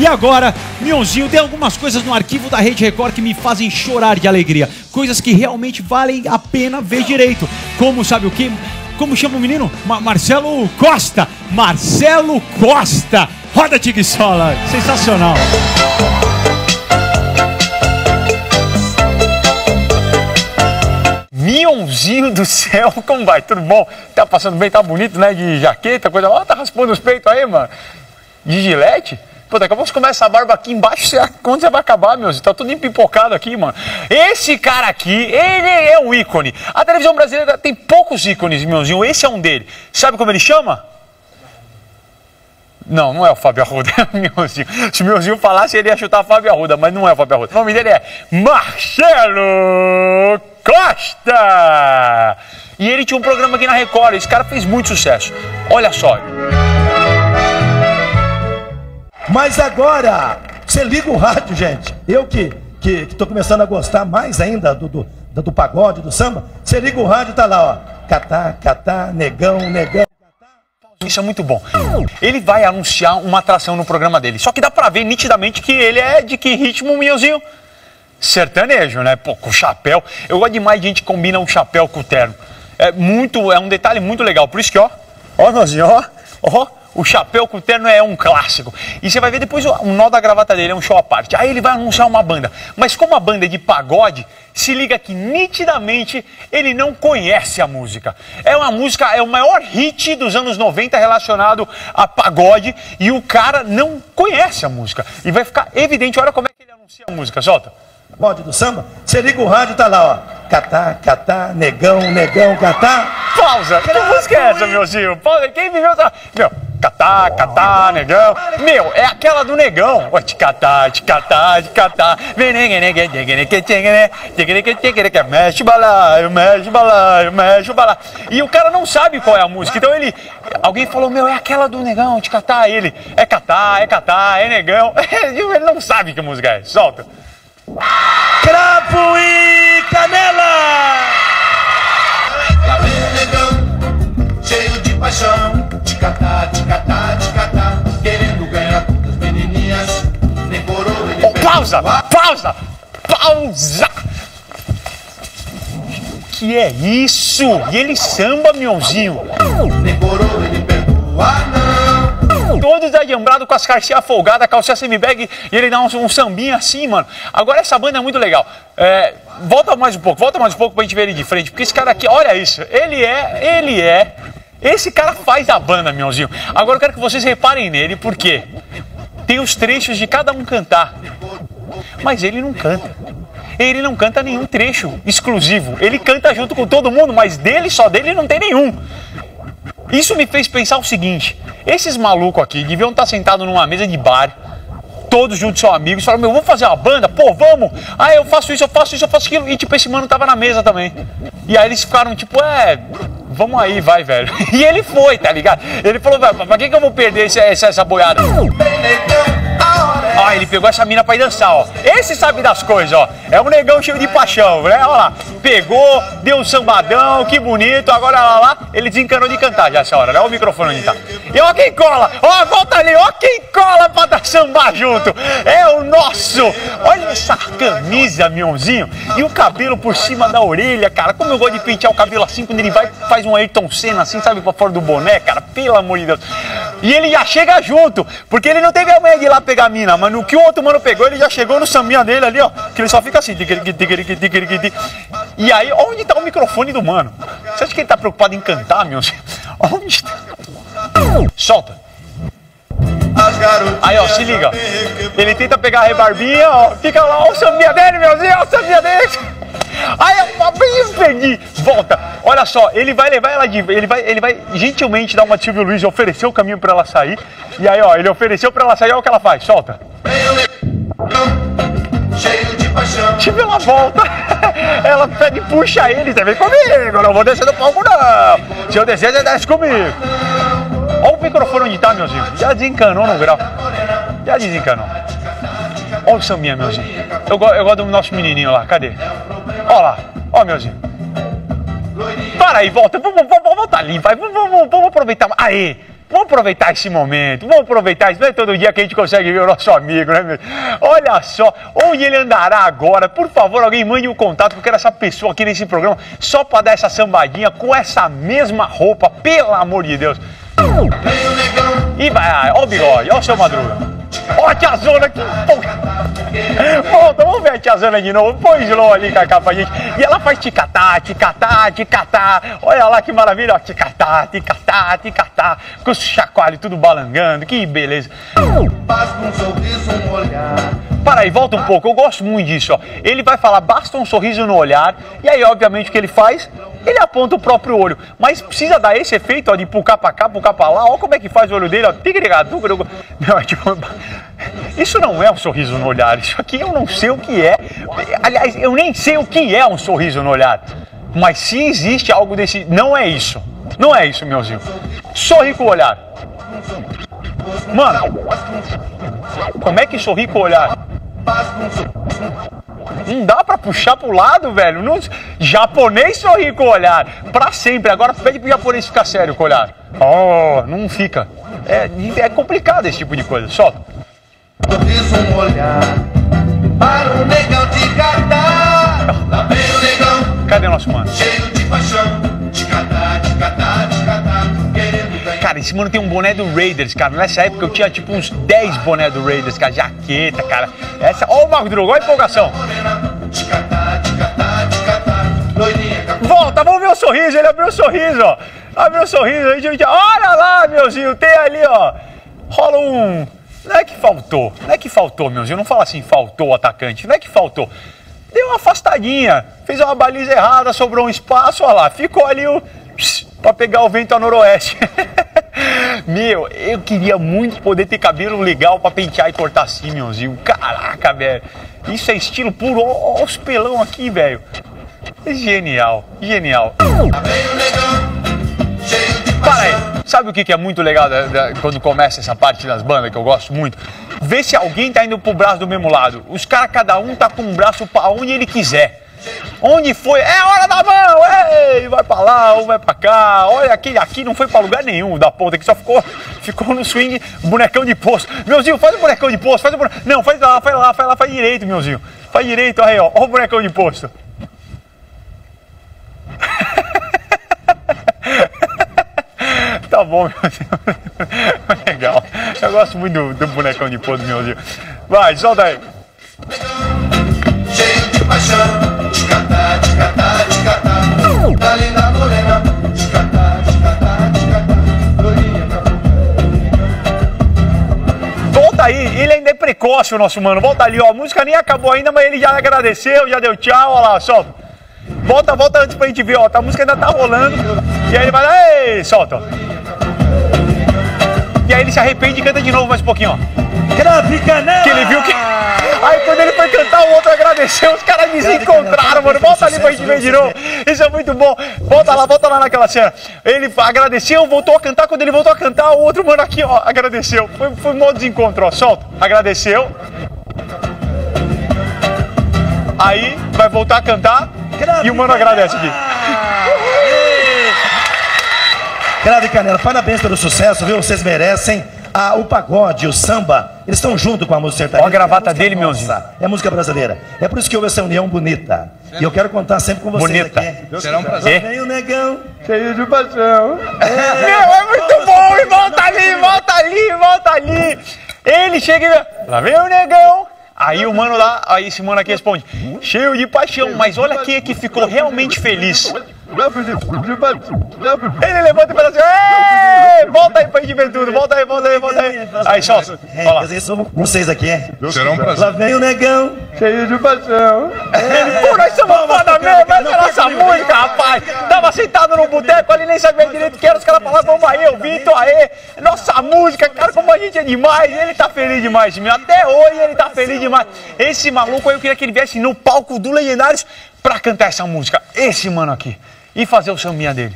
E agora, Mionzinho, tem algumas coisas no arquivo da Rede Record que me fazem chorar de alegria. Coisas que realmente valem a pena ver direito. Como, sabe o que? Como chama o menino? Ma Marcelo Costa. Marcelo Costa. Roda Tigsola. Sensacional. Mionzinho do céu, como vai? Tudo bom? Tá passando bem, tá bonito, né? De jaqueta, coisa. Ó, tá raspando os peitos aí, mano. De gilete? Pô, daqui a pouco você começa a barba aqui embaixo, você, quando você vai acabar, meu? Você tá tudo empipocado aqui, mano. Esse cara aqui, ele é um ícone. A televisão brasileira tem poucos ícones, meuzinho. Esse é um dele. Sabe como ele chama? Não, não é o Fábio Arruda, é o Mionzinho. Se o Mionzinho falasse, ele ia chutar Fábio Arruda, mas não é o Fábio Arruda. O nome dele é Marcelo Costa! E ele tinha um programa aqui na Record, esse cara fez muito sucesso. Olha só. Mas agora, você liga o rádio, gente. Eu que que estou começando a gostar mais ainda do, do, do, pagode, do samba. Você liga o rádio, tá lá, ó. Catá, catá, negão, negão. Isso é muito bom. Ele vai anunciar uma atração no programa dele. Só que dá pra ver nitidamente que ele é de que ritmo, Miozinho? Sertanejo, né? Pô, com chapéu. Eu gosto demais de gente que combina um chapéu com o terno. É muito, é um detalhe muito legal. Por isso que, ó, ó, Miozinho, ó, ó, o chapéu com o terno é um clássico. E você vai ver depois o nó da gravata dele, é um show à parte. Aí ele vai anunciar uma banda. Mas como a banda é de pagode, se liga que nitidamente ele não conhece a música. É uma música, é o maior hit dos anos 90 relacionado a pagode e o cara não conhece a música. E vai ficar evidente, olha como é que ele anuncia a música. Solta. Pode do samba? Você liga o rádio, tá lá, ó. Catá, catá, negão, negão, catá. Pausa! Que música é essa, meu Gil? Pausa, quem viveu. Meu, catá, catá, negão. Meu, é aquela do negão. Ó, te catá, te catá, te catá. Mexe balaio, mexe balaio, mexe balaio. E o cara não sabe qual é a música. Então ele. Alguém falou, meu, é aquela do negão, te catá. Ele, é catá, é catá, é negão. Ele não sabe que música é. Solta. Cravo e canela! Lá vem o negão, cheio de paixão, ticatá, ticatá, ticatá, querendo ganhar todas as menininhas, nem coroa, ele Oh, pausa! Pausa! Pausa! Que é isso? E ele samba, mionzinho. nem coroa, ele perdoa, não. Todos ajambrados com as carcinhas folgadas, calcinha semi-bag, e ele dá um, um sambinha assim, mano. Agora essa banda é muito legal. É, volta mais um pouco, volta mais um pouco pra gente ver ele de frente, porque esse cara aqui, olha isso, ele é, ele é. Esse cara faz a banda, mionzinho. Agora eu quero que vocês reparem nele, porque tem os trechos de cada um cantar. Mas ele não canta. Ele não canta nenhum trecho exclusivo. Ele canta junto com todo mundo, mas dele, só dele, não tem nenhum. Isso me fez pensar o seguinte: esses malucos aqui deviam estar sentados numa mesa de bar, todos juntos são amigos, falaram, meu, vamos fazer uma banda? Pô, vamos! Ah, eu faço isso, eu faço isso, eu faço aquilo. E tipo, esse mano tava na mesa também. E aí eles ficaram tipo, é, vamos aí, vai, velho. E ele foi, tá ligado? Ele falou, pra que, que eu vou perder esse- essa, essa boiada? Ele pegou essa mina pra ir dançar, ó. Esse sabe das coisas, ó. É um negão cheio de paixão, né? Olha lá. Pegou, deu um sambadão, que bonito. Agora lá, lá, ele desencanou de cantar já essa hora, né? Olha o microfone onde tá. E ó quem cola, ó, volta ali, ó quem cola pra dar samba junto. É o nosso. Olha essa camisa, mionzinho. E o cabelo por cima da orelha, cara. Como eu gosto de pentear o cabelo assim, quando ele vai, faz um Ayrton Senna assim, sabe, pra fora do boné, cara. Pelo amor de Deus. E ele já chega junto, porque ele não teve a manhã de ir lá pegar a mina, mas no que o outro mano pegou, ele já chegou no sambinha dele ali, ó. Que ele só fica assim. E aí, onde tá o microfone do mano? Você acha que ele tá preocupado em cantar, meu? Onde tá? Solta. Aí, ó, se liga. Ele tenta pegar a rebarbinha, ó. Fica lá, ó, o sambinha dele, meuzinho, ó, o sambinha dele. Ó, bem perdi. Volta. Olha só, ele vai levar ela de. Ele vai, ele vai gentilmente dar uma de Silvio Luiz e oferecer o caminho pra ela sair. E aí, ó, ele ofereceu pra ela sair, olha o que ela faz. Solta. Cheio de paixão. Tipo, ela volta, ela pede e puxa ele, você vem comigo, eu não vou descer do palco não. Se eu descer, você desce comigo. Olha o microfone onde tá, meuzinho. Já desencanou no grau. Já desencanou. Olha o sambinha, meuzinho. Eu, eu gosto do nosso menininho lá, cadê? Olha lá, ó, meuzinho. Para aí, volta, vamos, vamos, voltar ali, vai, vamos, vamos, vamos aproveitar. Aê, Vamos aproveitar esse momento, vamos aproveitar isso. Não é todo dia que a gente consegue ver o nosso amigo, né, meu? Olha só, onde ele andará agora? Por favor, alguém mande um contato, porque quero essa pessoa aqui nesse programa só pra dar essa sambadinha com essa mesma roupa, pelo amor de Deus. E vai, ó o bigode, ó o seu madruga. Ó a tiazona que. Volta, vamos ver a tiazona de novo. Põe slow ali com a capa, gente. E ela faz ticatá, ticatá, ticatá. Olha lá que maravilha, ó. Ticatá, ticatá, ticatá. Com os chacoalhos tudo balangando. Que beleza. Basta um sorriso, um olhar. Para aí, volta um pouco. Eu gosto muito disso, ó. Ele vai falar, basta um sorriso no olhar. E aí, obviamente, o que ele faz? Ele aponta o próprio olho. Mas precisa dar esse efeito, ó, de pucar pra cá, pucar pra lá. Ó como é que faz o olho dele, ó. Não, é tipo... Isso não é um sorriso no olhar. Isso aqui eu não sei o que é. Aliás, eu nem sei o que é um sorriso no olhar. Mas se existe algo desse. Não é isso. Não é isso, meuzinho. Sorri com o olhar. Mano, como é que sorri com o olhar? Não dá pra puxar pro lado, velho. Não... Japonês sorri com o olhar. Pra sempre. Agora pede pro japonês ficar sério com o olhar. Oh, não fica. É, é complicado esse tipo de coisa. Solta. Um olhar. Para o negão catar. Lá vem o negão, Cadê o nosso mano? cheio de paixão. Te catar. Cara, esse mano tem um boné do Raiders, cara. Nessa época eu tinha tipo uns 10 boné do Raiders, cara. Jaqueta, cara. Essa. Ó o Marco Drogo, olha a empolgação. Volta, vamos ver o sorriso. Ele abriu o sorriso, ó. Abriu o sorriso. aí, gente. Olha lá, meuzinho. Tem ali, ó. Rola um. Não é que faltou. Não é que faltou, meuzinho. Não fala assim, faltou o atacante. Não é que faltou. Deu uma afastadinha. Fez uma baliza errada, sobrou um espaço, olha lá. Ficou ali o. Pra pegar o vento a noroeste. Meu, eu queria muito poder ter cabelo legal pra pentear e cortar assim. Caraca, velho. Isso é estilo puro. Ó os pelão aqui, velho. Genial, genial. O Para aí, sabe o que é muito legal da- da- quando começa essa parte das bandas que eu gosto muito? Ver se alguém tá indo pro braço do mesmo lado. Os caras, cada um tá com um braço pra onde ele quiser. Onde foi? É hora da mão! Ei, vai pra lá, ou vai pra cá. Olha, aquele aqui não foi pra lugar nenhum da ponta, que só ficou, ficou no swing bonecão de poço. Meuzinho, faz o bonecão de poço, faz o bonecão. Não, faz lá, faz lá, faz lá, faz direito, meuzinho. Faz direito, aí, ó. Ó o bonecão de poço. Tá bom, meu. Legal. Eu gosto muito do, do bonecão de pôr do meuzinho. Vai, solta aí. cheio de paixão. Da linda morena. Volta aí, ele ainda é precoce, o nosso mano. Volta ali, ó. A música nem acabou ainda, mas ele já agradeceu, já deu tchau, ó lá, solta. Volta, volta antes pra gente ver, ó. A música ainda tá rolando. E aí ele vai lá, ei, solta. E aí ele se arrepende e canta de novo mais um pouquinho, ó. Que ele viu que. Aí quando ele foi cantar, o outro agradeceu, os caras desencontraram, mano. Volta ali pra gente ver de novo. Isso é muito bom. Volta lá, volta lá naquela cena. Ele agradeceu, voltou a cantar. Quando ele voltou a cantar, o outro mano aqui, ó, agradeceu. Foi, foi um modo desencontro, ó. Solta. Agradeceu. Aí vai voltar a cantar e o mano agradece aqui. Crave Canela, parabéns pelo sucesso, viu? Vocês merecem. Ah, o pagode, o samba, eles estão junto com a música sertaneja. Ó a gravata É música dele, nossa, meuzinho. É música brasileira. É por isso que houve essa união bonita. E eu quero contar sempre com vocês Bonita. aqui. Será um prazer. Vem o negão. Cheio de paixão. Meu, é muito bom! E volta ali, volta ali, volta ali! Ele chega e. Lá vem o negão! Aí o mano lá, aí esse mano aqui responde, cheio de paixão, mas olha quem é que ficou realmente feliz. Ele levanta e fala assim, Ei, volta aí gente ver tudo, volta aí, volta aí, volta aí. Aí, É, olha lá. mas são vocês aqui, é? Será um prazer. Lá vem o negão. Cheio de paixão. Ele, pô, nós somos foda mesmo, essa é a nossa música, rapaz. Tava sentado no boteco ali, nem sabia direito que era, os caras falavam, vamos aí, eu Vitor, aê. Nossa música, cara, como a gente é demais. Ele tá feliz demais, meu. Até hoje ele tá feliz demais. Esse maluco aí, eu queria que ele viesse no palco do Legendários pra cantar essa música. Esse mano aqui. E fazer o sambinha dele.